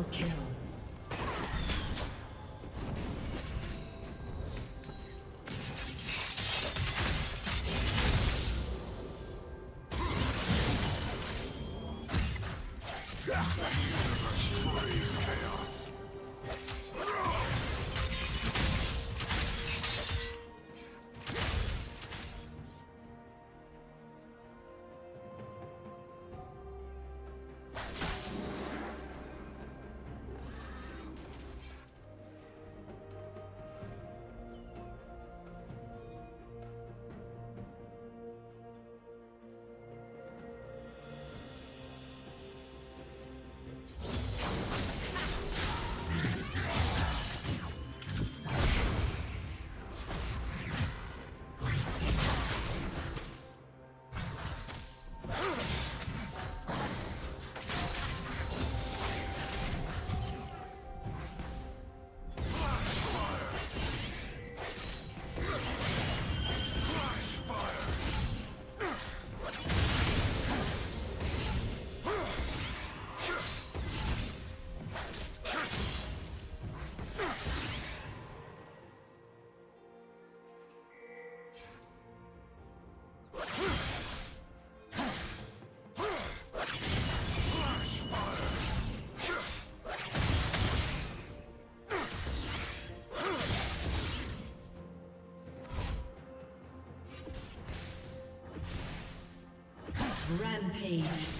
Triple kill. Rampage.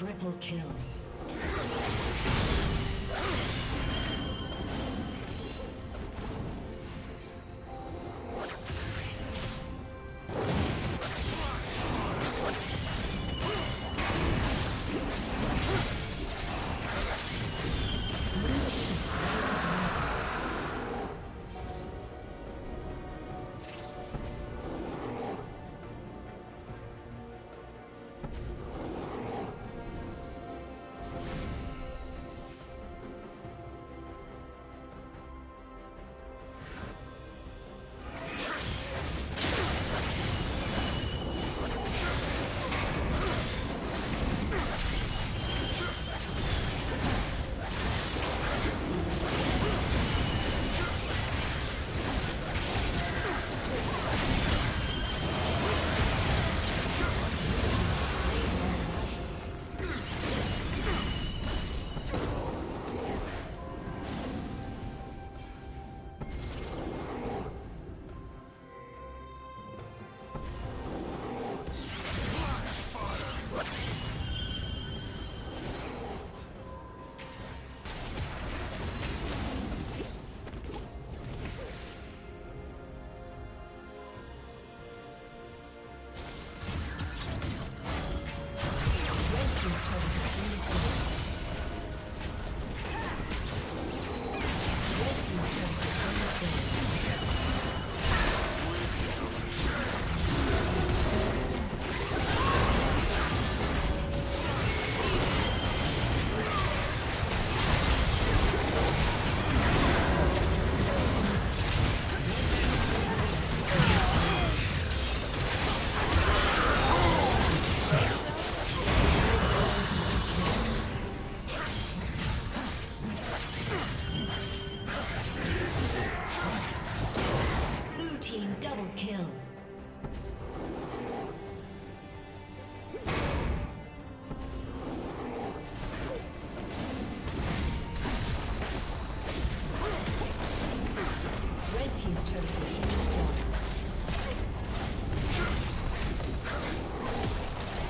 Triple kill.